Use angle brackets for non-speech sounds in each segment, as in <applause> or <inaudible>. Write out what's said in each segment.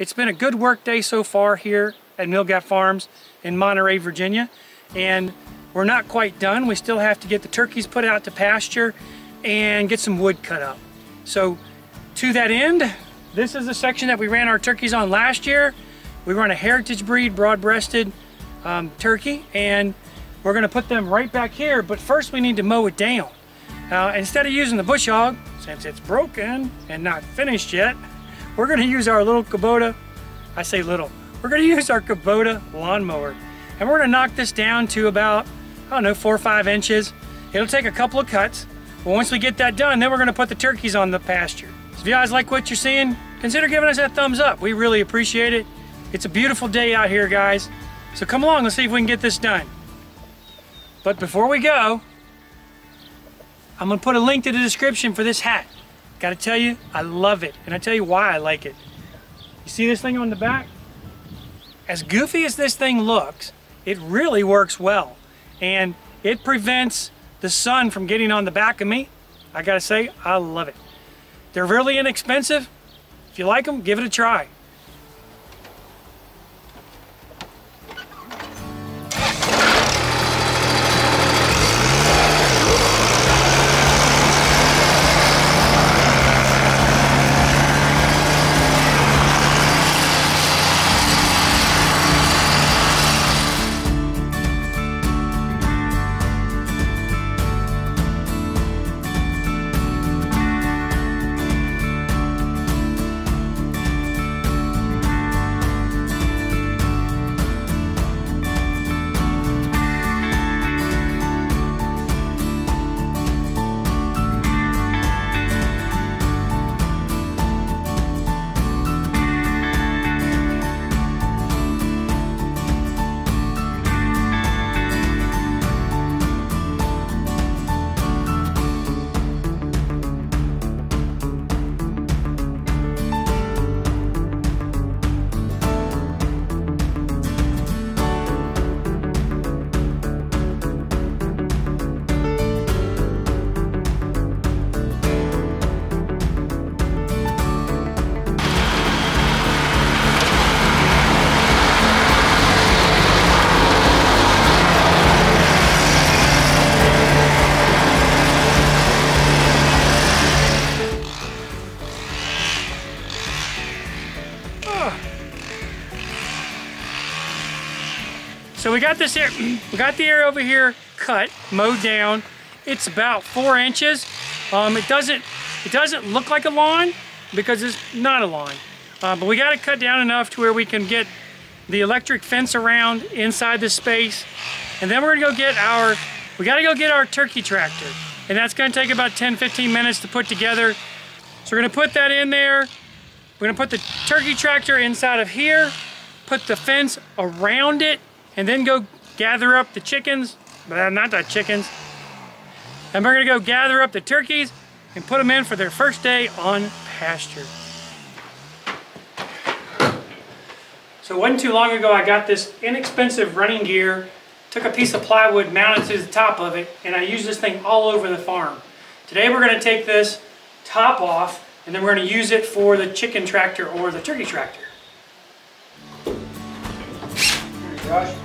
It's been a good work day so far here at Mill Gap Farms in Monterey, Virginia. And we're not quite done. We still have to get the turkeys put out to pasture and get some wood cut up. So to that end, this is the section that we ran our turkeys on last year. We run a heritage breed broad-breasted um, turkey and we're gonna put them right back here, but first we need to mow it down. Uh, instead of using the bush hog, since it's broken and not finished yet, we're gonna use our little Kubota, I say little, we're gonna use our Kubota lawnmower. And we're gonna knock this down to about, I don't know, four or five inches. It'll take a couple of cuts, but once we get that done, then we're gonna put the turkeys on the pasture. So if you guys like what you're seeing, consider giving us that thumbs up. We really appreciate it. It's a beautiful day out here, guys. So come along, let's see if we can get this done. But before we go, I'm gonna put a link to the description for this hat. Gotta tell you, I love it. And I tell you why I like it. You see this thing on the back? As goofy as this thing looks, it really works well. And it prevents the sun from getting on the back of me. I gotta say, I love it. They're really inexpensive. If you like them, give it a try. Got this air, we got the air over here cut, mowed down. It's about four inches. Um, it doesn't, it doesn't look like a lawn because it's not a lawn. Uh, but we got it cut down enough to where we can get the electric fence around inside the space. And then we're gonna go get our, we gotta go get our turkey tractor. And that's gonna take about 10, 15 minutes to put together. So we're gonna put that in there. We're gonna put the turkey tractor inside of here, put the fence around it, and then go gather up the chickens, but not the chickens. And we're gonna go gather up the turkeys and put them in for their first day on pasture. So it wasn't too long ago I got this inexpensive running gear, took a piece of plywood, mounted to the top of it, and I used this thing all over the farm. Today we're gonna take this top off and then we're gonna use it for the chicken tractor or the turkey tractor. Josh.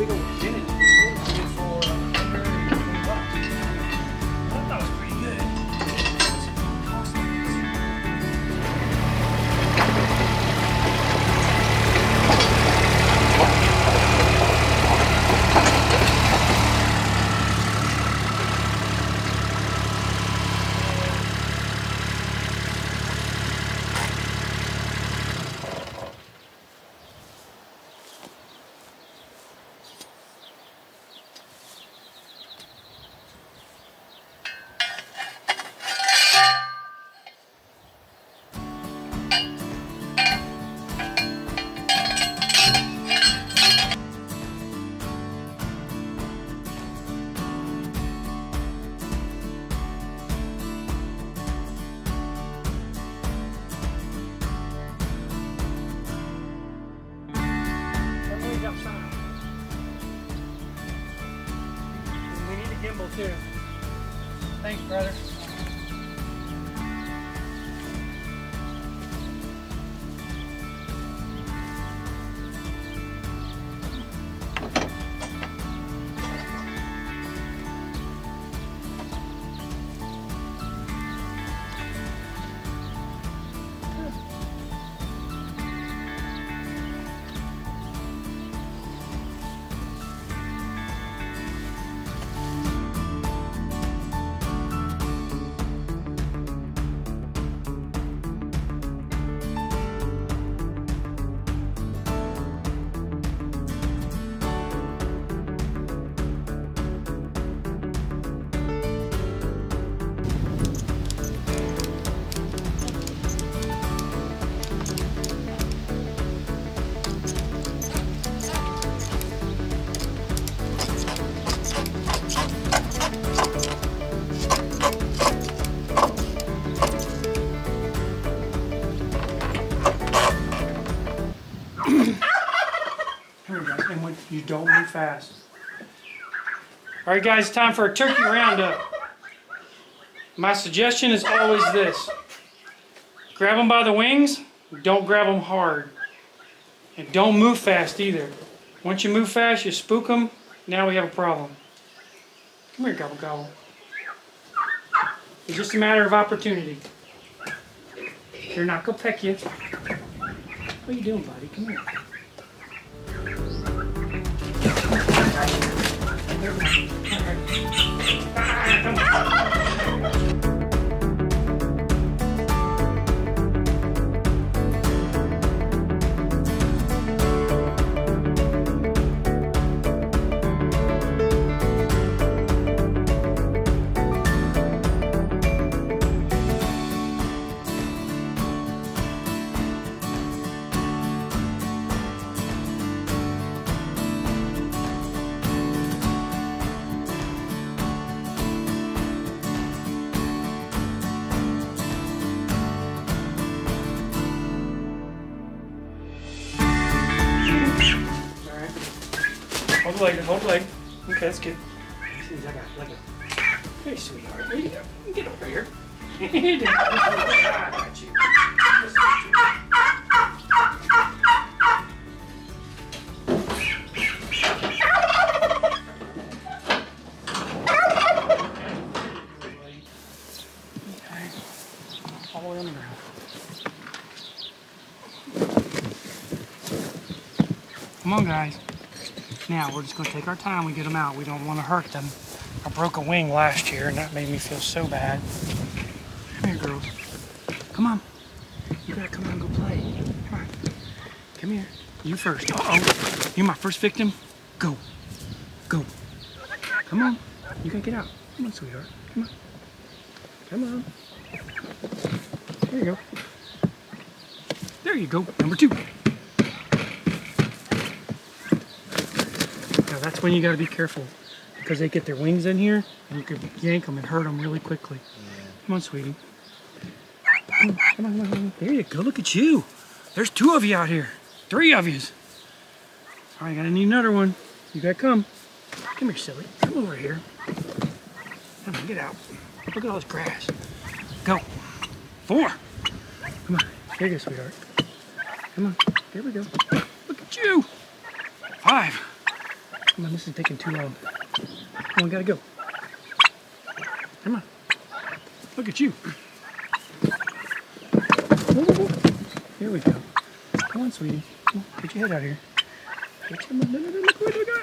Big old dent too. Thanks, brother. Don't move fast. All right, guys, time for a turkey roundup. My suggestion is always this. Grab them by the wings, don't grab them hard. And don't move fast either. Once you move fast, you spook them, now we have a problem. Come here, gobble gobble. It's just a matter of opportunity. They're not gonna peck you. What are you doing, buddy? Come here. Hold leg, hold leg. Okay, that's good. Leg. Hey, sweetheart. There you go. Get over here. I got you. Come on, guys. Now, we're just going to take our time. We get them out. We don't want to hurt them. I broke a wing last year, and that made me feel so bad. Come here, girls. Come on. You got to come on and go play. Come on. Come here. You first. Uh-oh. You're my first victim. Go. Go. Come on. You got to get out. Come on, sweetheart. Come on. Come on. There you go. There you go. Number two. That's when you got to be careful because they get their wings in here and you could yank them and hurt them really quickly. Come on, sweetie. Come on, come on, come on, come on. There you go. Look at you. There's two of you out here. Three of yous. All right, I gotta need another one. You gotta come. Come here, silly. Come over here. Come on, get out. Look at all this grass. Go. Four. Come on. Here you go, sweetheart. Come on. There we go. Look at you. Five. Come on, this is taking too long. Come on, gotta go. Come on. Look at you. Here we go. Come on, sweetie. Come on, get your head out here. Get your, look.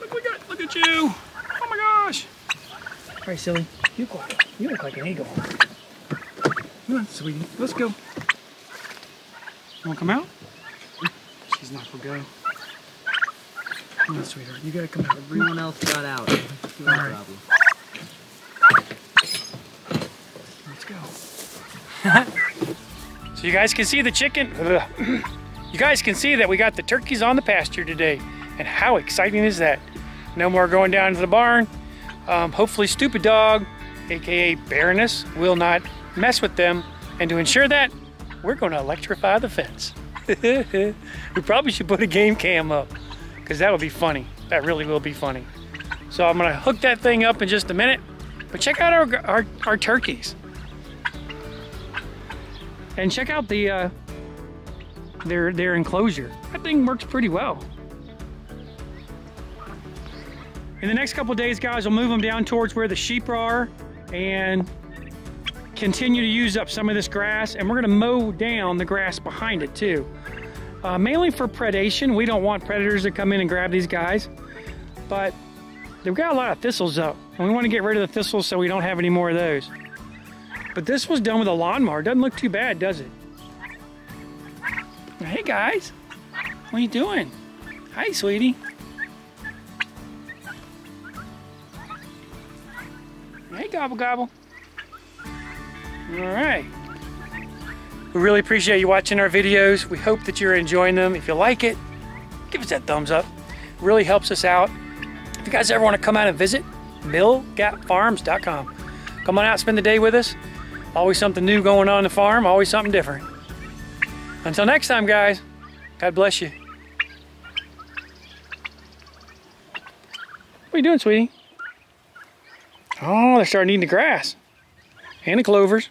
Look we got. Look at you. Oh my gosh. All right, silly. You look like, you look like an eagle. Come on, sweetie. Let's go. You wanna come out? She's not gonna go. Come on, sweetheart. You gotta come out. Everyone else got out. No Alright. problem. Let's go. <laughs> so you guys can see the chicken. <clears throat> you guys can see that we got the turkeys on the pasture today. And how exciting is that? No more going down to the barn. Um, hopefully Stupid Dog, AKA Baroness, will not mess with them. And to ensure that, we're gonna electrify the fence. <laughs> we probably should put a game cam up because that would be funny. That really will be funny. So I'm gonna hook that thing up in just a minute But check out our, our, our turkeys. And check out the uh, their their enclosure. That thing works pretty well. In the next couple days, guys, we'll move them down towards where the sheep are and continue to use up some of this grass. And we're gonna mow down the grass behind it too. Uh, mainly for predation. We don't want predators to come in and grab these guys. But they've got a lot of thistles up. And we want to get rid of the thistles so we don't have any more of those. But this was done with a lawnmower. Doesn't look too bad, does it? Hey guys, what are you doing? Hi, sweetie. Hey, gobble gobble. All right. We really appreciate you watching our videos. We hope that you're enjoying them. If you like it, give us that thumbs up. It really helps us out. If you guys ever want to come out and visit, millgapfarms.com. Come on out, spend the day with us. Always something new going on the farm, always something different. Until next time, guys, God bless you. What are you doing, sweetie? Oh, they're starting eating the grass and the clovers.